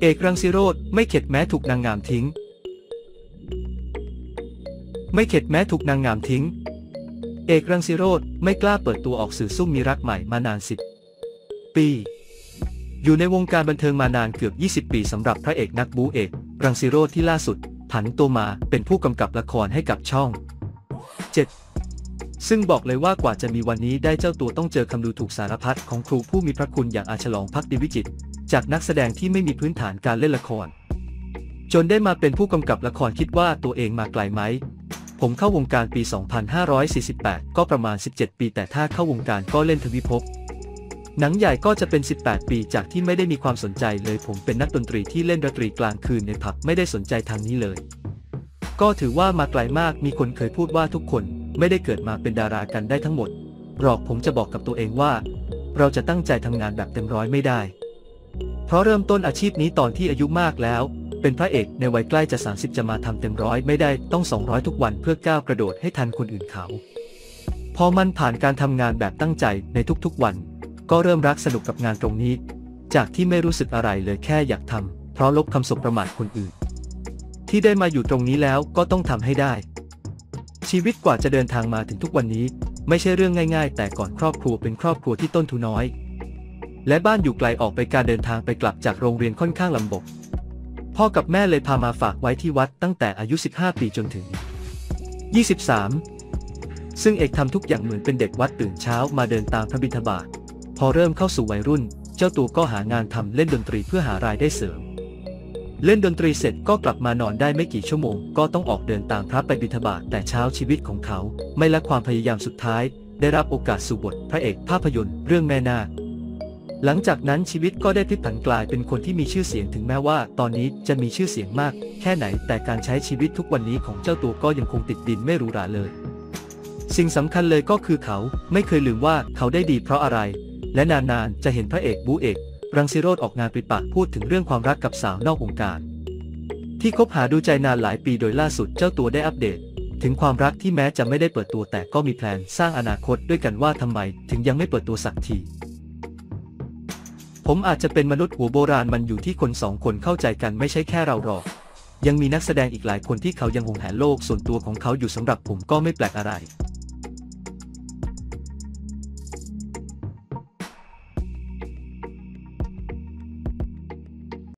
เอกรังสิโรธไม่เข็ดแม้ถูกนางงามทิ้ง ไม่เข็ดแม้ถูกนางงามทิ้ง เอกรังสิโรธไม่กล้าเปิดตัวออกสื่อซุ่มมีรักใหม่มานานสิบปี อยู่ในวงการบันเทิงมานานเกือบ 20 ปีสำหรับพระเอกนักบูเอก รังสิโรธที่ล่าสุดผันตัวมาเป็นผู้กำกับละครให้กับช่อง 7 ซึ่งบอกเลยว่ากว่าจะมีวันนี้ได้เจ้าตัวต้องเจอคำดูถูกสารพัดของครูผู้มีพระคุณอย่างอาฉลองพักดีวิจิต จากนักแสดงที่ไม่มีพื้นฐานการเล่นละคร จนได้มาเป็นผู้กำกับละครคิดว่าตัวเองมาไกลไหม ผมเข้าวงการปี 2548 ก็ประมาณ 17 ปี แต่ถ้าเข้าวงการก็เล่นทวิภพหนังใหญ่ก็จะเป็น 18 ปีจากที่ไม่ได้มีความสนใจเลยผมเป็นนักดนตรีที่เล่นดนตรีกลางคืนในผับไม่ได้สนใจทางนี้เลย ก็ถือว่ามาไกลมากมีคนเคยพูดว่าทุกคนไม่ได้เกิดมาเป็นดารากันได้ทั้งหมดหรอกผมจะบอกกับตัวเองว่า เราจะตั้งใจทำงานแบบเต็มร้อยไม่ได้ เพราะเริ่มต้นอาชีพนี้ตอนที่อายุมากแล้ว เป็นพระเอกในวัยใกล้จะ 30 จะมาทำเต็มร้อยไม่ได้ต้อง 200 ทุกวันเพื่อก้าวกระโดดให้ทันคนอื่นเขา พอมันผ่านการทำงานแบบตั้งใจในทุกๆวัน ก็เริ่มรักสนุกกับงานตรงนี้ จากที่ไม่รู้สึกอะไรเลยแค่อยากทำเพราะลบคำสบประมาทคนอื่น ที่ได้มาอยู่ตรงนี้แล้วก็ต้องทำให้ได้ ชีวิตกว่าจะเดินทางมาถึงทุกวันนี้ ไม่ใช่เรื่องง่าย ๆ แต่ก่อนครอบครัวเป็นครอบครัวที่ต้นทุนน้อย และบ้านอยู่ไกลออกไปการเดินทางไปกลับจากโรงเรียนค่อนข้างลำบากพ่อกับแม่เลยพามาฝากไว้ที่วัดตั้งแต่อายุ 15 ปีจนถึง 23 ซึ่งเอกทำทุกอย่างเหมือนเป็นเด็กวัดตื่นเช้ามาเดินตามพระบิณฑบาตพอเริ่มเข้าสู่วัยรุ่น เจ้าตัวก็หางานทำเล่นดนตรีเพื่อหารายได้เสริม เล่นดนตรีเสร็จก็กลับมานอนได้ไม่กี่ชั่วโมง ก็ต้องออกเดินตามพระไปบิณฑบาตแต่เช้าชีวิตของเขา ไม่ละความพยายามสุดท้าย ได้รับโอกาสสู่บทพระเอกภาพยนตร์ เรื่องแม่นาค หลังจากนั้นชีวิตก็ได้พลิกผันกลายเป็นคนที่มีชื่อเสียงถึงแม้ว่า ตอนนี้จะมีชื่อเสียงมาก แค่ไหนแต่การใช้ชีวิตทุกวันนี้ของเจ้าตัวก็ยังคงติดดินไม่รูหราเลย สิ่งสำคัญเลยก็คือเขาไม่เคยลืมว่าเขาได้ดีเพราะอะไร และนานๆจะเห็นพระเอกบูเอกรังสิโรธออกงานปิดปากพูดถึงเรื่องความรักกับสาวนอกวงการ ที่คบหาดูใจนานหลายปีโดยล่าสุดเจ้าตัวได้อัปเดต ถึงความรักที่แม้จะไม่ได้เปิดตัวแต่ก็มีแพลนสร้างอนาคตด้วยกันว่าทำไมถึงยังไม่เปิดตัวสักที ผมอาจจะเป็นมนุษย์หัวโบราณมันอยู่ที่คนสองคนเข้าใจกันไม่ใช่แค่เราหรอก ยังมีนักแสดงอีกหลายคนที่เขายังหงแหนโลกส่วนตัวของเขาอยู่สำหรับผมก็ไม่แปลกอะไร